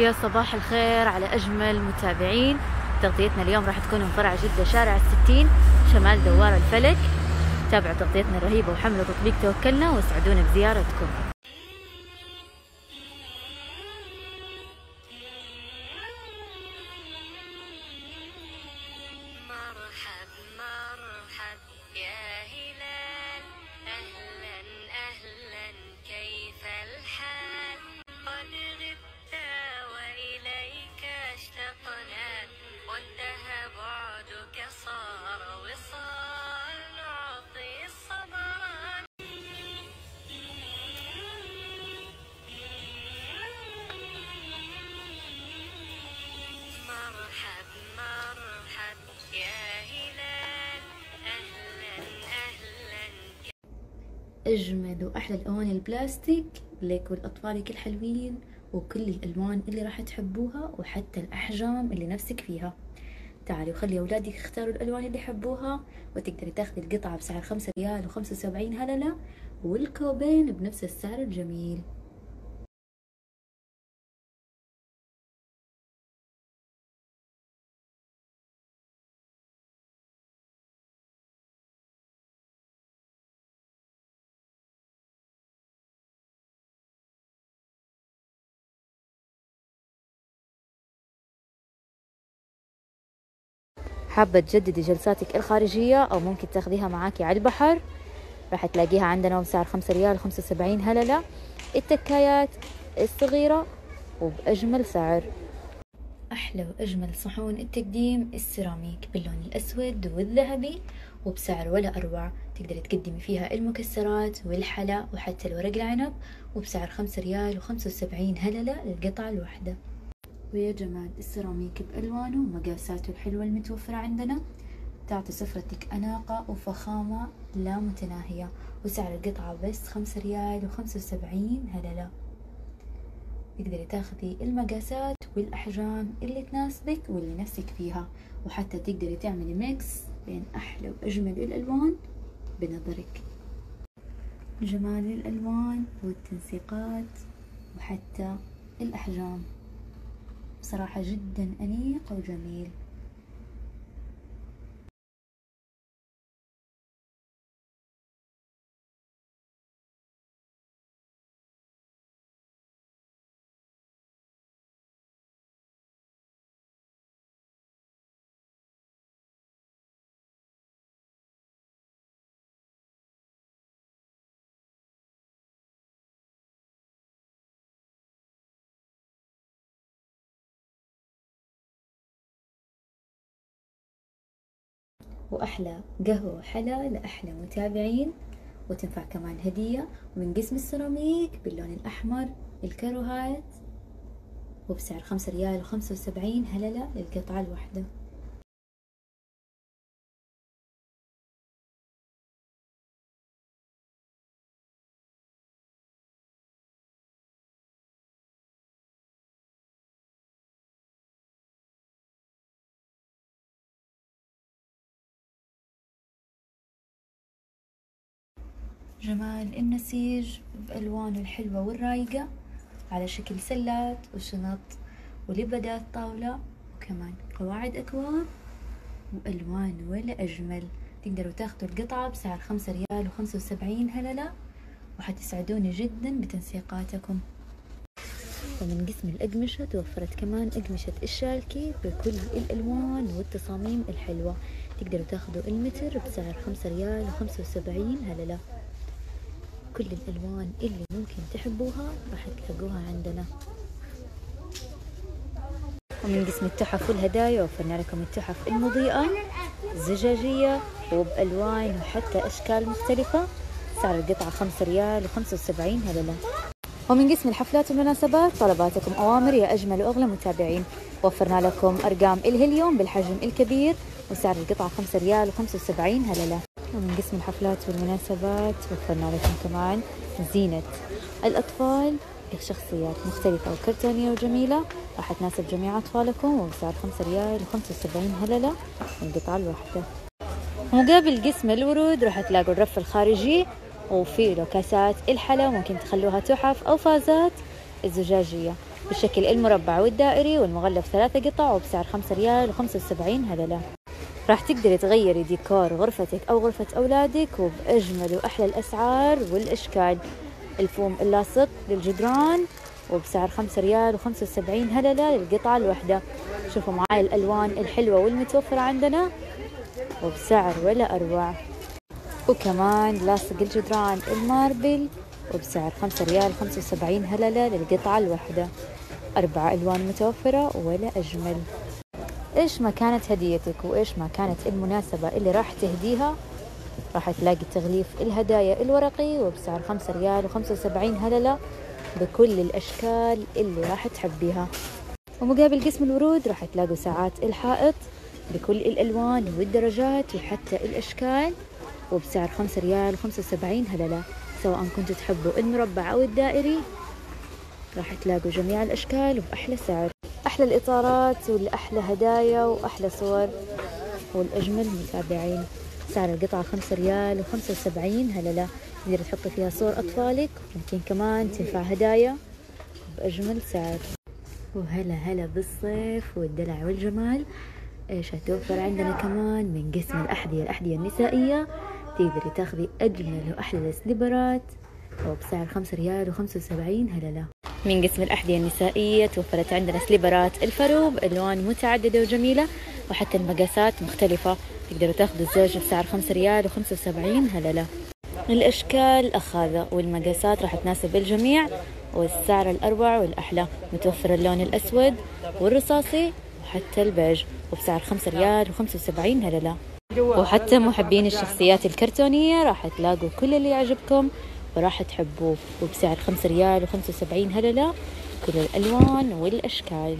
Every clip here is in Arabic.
يا صباح الخير على أجمل متابعين. تغطيتنا اليوم راح تكون من فرع جدة شارع الستين شمال دوار الفلك. تابعوا تغطيتنا الرهيبة وحملوا تطبيق توكلنا واسعدونا بزيارتكم. مرحب مرحب يا هلال أجمل وأحلى الأواني البلاستيك لك ولأطفالك الحلوين وكل الألوان اللي راح تحبوها وحتى الأحجام اللي نفسك فيها. تعالي وخلي أولادك يختاروا الألوان اللي يحبوها وتقدري تاخذي القطعة بسعر خمسة ريال وخمسة وسبعين هللة والكوبين بنفس السعر الجميل. حابة تجددي جلساتك الخارجية أو ممكن تاخذيها معاكي على البحر. راح تلاقيها عندنا بسعر خمسة ريال خمسة وسبعين هللة. التكايات الصغيرة وبأجمل سعر. أحلى وأجمل صحون التقديم السيراميك باللون الأسود والذهبي وبسعر ولا أروع. تقدري تقدمي فيها المكسرات والحلا وحتى الورق العنب وبسعر خمسة ريال وخمسة وسبعين هللة للقطعة الواحدة. ويا جمال السيراميك بألوانه ومقاساته الحلوة المتوفرة عندنا. تعطي سفرتك أناقة وفخامة لا متناهية وسعر القطعة بس خمسة ريال وخمسة وسبعين هللة. تقدري تاخذي المقاسات والأحجام اللي تناسبك واللي نفسك فيها وحتى تقدري تعملي ميكس بين أحلى وأجمل الألوان بنظرك. جمال الألوان والتنسيقات وحتى الأحجام. بصراحة جدا أنيق وجميل. وأحلى قهوة وحلا لأحلى متابعين وتنفع كمان هدية من قسم السيراميك باللون الأحمر الكروهات وبسعر خمسة ريال وخمسة وسبعين هللة للقطعة الواحدة. جمال النسيج بألوانه الحلوة والرايقة على شكل سلات وشنط ولبدات طاولة وكمان قواعد أكواب وألوان ولا أجمل تقدروا تاخذوا القطعة بسعر خمسة ريال وخمسة وسبعين هللة وحتسعدوني جدا بتنسيقاتكم. ومن قسم الأقمشة توفرت كمان أقمشة الشالكي بكل الألوان والتصاميم الحلوة. تقدروا تاخذوا المتر بسعر خمسة ريال وخمسة وسبعين هللة. كل الألوان اللي ممكن تحبوها راح تلاقوها عندنا. ومن قسم التحف والهدايا وفرنا لكم التحف المضيئة زجاجية وبألوان وحتى أشكال مختلفة. سعر القطعة خمسة ريال وخمسة وسبعين هللة. ومن قسم الحفلات والمناسبات طلباتكم أوامر يا أجمل وأغلى متابعين. وفرنا لكم أرقام الهليوم بالحجم الكبير وسعر القطعة خمسة ريال وخمسة وسبعين هللة. ومن قسم الحفلات والمناسبات وفرنا لكم كمان زينة. الأطفال بشخصيات مختلفة وكرتونية وجميلة. راح تناسب جميع أطفالكم وبسعر خمسة ريال وخمسة وسبعين هللة القطعة الواحدة. مقابل قسم الورود راح تلاقوا الرف الخارجي وفي له كاسات الحلا ممكن تخلوها تحف أو فازات الزجاجية. بالشكل المربع والدائري والمغلف ثلاثة قطع وبسعر خمسة ريال وخمسة وسبعين هللة. راح تقدري تغيري ديكور غرفتك أو غرفة أولادك وبأجمل وأحلى الأسعار والأشكال. الفوم اللاصق للجدران وبسعر خمسة ريال وخمسة وسبعين هللة للقطعة الواحدة. شوفوا معاي الألوان الحلوة والمتوفرة عندنا وبسعر ولا أروع. وكمان لاصق الجدران الماربل وبسعر خمسة ريال خمسة وسبعين هللة للقطعة الواحدة. أربع ألوان متوفرة ولا أجمل. إيش ما كانت هديتك وإيش ما كانت المناسبة اللي راح تهديها؟ راح تلاقي تغليف الهدايا الورقي وبسعر خمسة ريال وخمسة وسبعين هللة بكل الأشكال اللي راح تحبيها. ومقابل قسم الورود راح تلاقوا ساعات الحائط بكل الألوان والدرجات وحتى الأشكال وبسعر خمسة ريال وخمسة وسبعين هللة. سواء كنتوا تحبوا المربع أو الدائري راح تلاقوا جميع الأشكال وبأحلى سعر. أحلى الإطارات والأحلى هدايا وأحلى صور. والأجمل متابعين. سعر القطعة خمسة ريال وخمسة وسبعين. هللة تقدر تحطي فيها صور أطفالك. ممكن كمان تنفع هدايا بأجمل سعر. وهلا هلا بالصيف والدلع والجمال. إيش هتوفر عندنا كمان من قسم الأحذية الأحذية النسائية. تقدري تاخذي أجمل وأحلى السليبرات. وبسعر خمسة ريال وخمسة وسبعين. هللة من قسم الأحذية النسائية توفرت عندنا سليبرات الفرو بألوان متعددة وجميلة وحتى المقاسات مختلفة. تقدروا تاخذوا الزوج بسعر خمسة ريال وخمسة وسبعين هللة الأشكال أخاذة والمقاسات راح تناسب الجميع والسعر الأروع والأحلى. متوفر اللون الأسود والرصاصي وحتى البيج وبسعر خمسة ريال وخمسة وسبعين هللة وحتى محبين الشخصيات الكرتونية راح تلاقوا كل اللي يعجبكم وراح تحبوه. وبسعر خمسة ريال وخمسة وسبعين هللة كل الألوان والأشكال.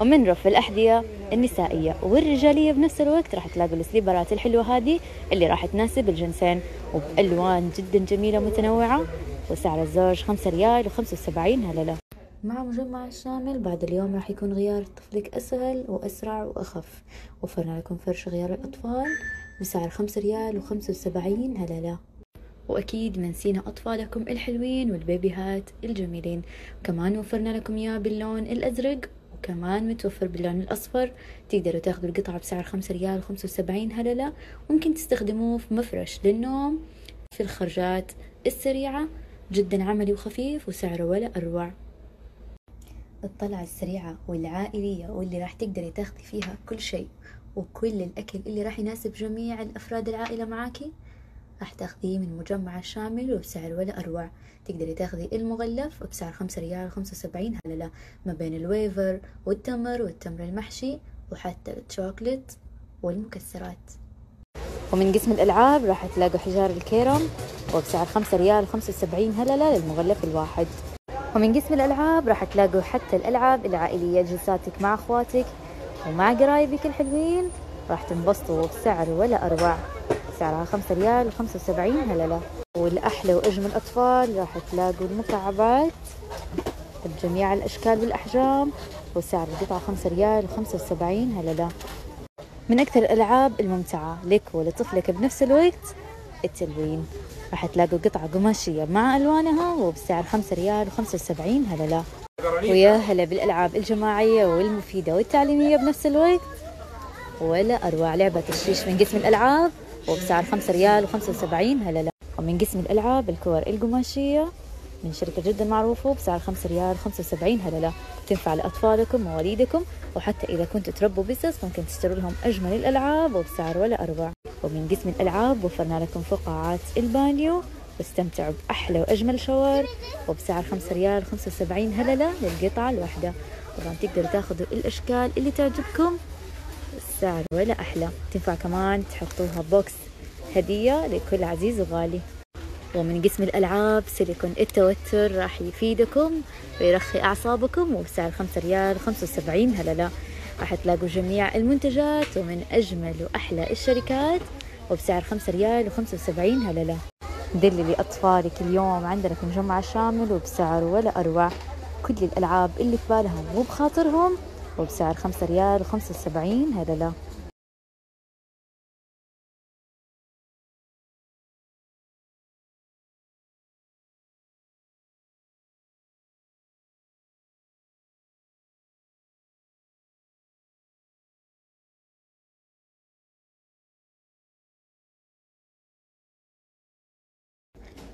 ومن رف الأحذية النسائية والرجالية بنفس الوقت راح تلاقوا السليبرات الحلوة هذه اللي راح تناسب الجنسين وبألوان جدا جميلة متنوعة وسعر الزوج خمسة ريال وخمسة وسبعين هللة مع مجمع الشامل بعد اليوم راح يكون غيار طفلك أسهل وأسرع وأخف. وفرنا لكم فرش غيار الأطفال بسعر خمسة ريال وخمسة وسبعين هللة وأكيد منسينا أطفالكم الحلوين والبيبيهات الجميلين. كمان وفرنا لكم إياه باللون الأزرق وكمان متوفر باللون الأصفر. تقدروا تاخذوا القطعة بسعر خمسة ريال وخمسة وسبعين هللة ممكن تستخدموه في مفرش للنوم في الخرجات السريعة. جدا عملي وخفيف وسعره ولا أروع. الطلعة السريعة والعائلية واللي راح تقدري تاخذي فيها كل شيء وكل الأكل اللي راح يناسب جميع الأفراد العائلة معاكي. راح تاخذيه من مجمع الشامل وبسعر ولا أروع. تقدري تاخذي المغلف بسعر خمسة ريال خمسة وسبعين هللة. ما بين الويفر والتمر والتمر المحشي وحتى الشوكلت والمكسرات. ومن قسم الألعاب راح تلاقوا حجار الكيرم وبسعر خمسة ريال خمسة وسبعين هللة للمغلف الواحد. ومن قسم الألعاب راح تلاقوا حتى الألعاب العائلية جلساتك مع أخواتك ومع قرايبك الحلوين راح تنبسطوا بسعر ولا أروع. سعرها خمسة ريال وخمسة وسبعين هللة. والأحلى وأجمل أطفال راح تلاقوا المكعبات بجميع الأشكال والأحجام. وسعر القطعة خمسة ريال وخمسة وسبعين هللة. من أكثر الألعاب الممتعة لك ولطفلك بنفس الوقت التلوين. راح تلاقوا قطعة قماشية مع ألوانها وبسعر خمسة ريال وخمسة وسبعين هللة. ويا هلا بالألعاب الجماعية والمفيدة والتعليمية بنفس الوقت. ولا أروع لعبة الشيش من قسم الألعاب وبسعر خمسة ريال وخمسة وسبعين. هللة ومن قسم الألعاب الكور القماشية من شركة جدا معروفة بسعر خمسة ريال خمسة وسبعين. هللة تنفع لأطفالكم وواليدكم وحتى إذا كنتوا تربوا بسس ممكن تشتروا لهم أجمل الألعاب وبسعر ولا أروع. ومن قسم الألعاب وفرنا لكم فقاعات البانيو واستمتعوا بأحلى وأجمل shower وبسعر خمسة ريال خمسة وسبعين. هللة للقطعة الواحدة. طبعا تقدروا تاخذوا الأشكال اللي تعجبكم. السعر ولا أحلى؟ تنفع كمان تحطوها box هدية لكل عزيز وغالي. ومن قسم الألعاب سيليكون التوتر راح يفيدكم ويرخي أعصابكم وبسعر خمسة ريال خمسة وسبعين هللة راح تلاقوا جميع المنتجات ومن أجمل وأحلى الشركات وبسعر خمسة ريال وخمسة وسبعين هللة دللي أطفالك اليوم عندنا في مجمع الشامل وبسعر ولا أروع. كل الألعاب اللي في بالهم وبخاطرهم وبسعر خمسة ريال وخمسة وسبعين هذا لا.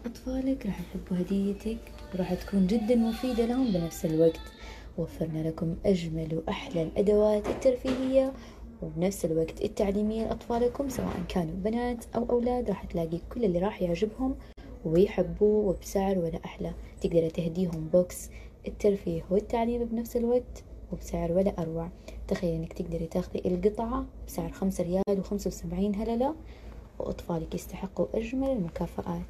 أطفالك راح يحبوا هديتك وراح تكون جدا مفيدة لهم بنفس الوقت. وفرنا لكم أجمل وأحلى الأدوات الترفيهية وبنفس الوقت التعليمية لأطفالكم سواء كانوا بنات أو أولاد راح تلاقي كل اللي راح يعجبهم ويحبوه وبسعر ولا أحلى. تقدر تهديهم بوكس الترفيه والتعليم بنفس الوقت وبسعر ولا أروع. تخيل إنك تقدري تاخذي القطعة بسعر خمسة ريال وخمسة وسبعين هللة وأطفالك يستحقوا أجمل المكافآت.